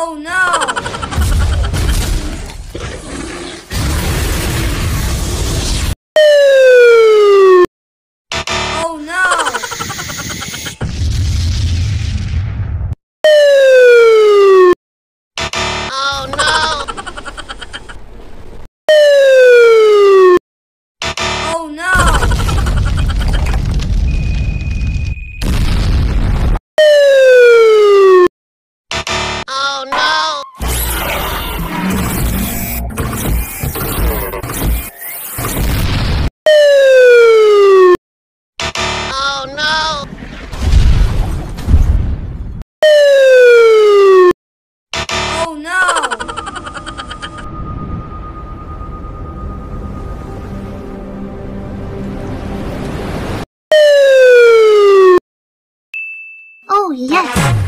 Oh no! Oh, yes.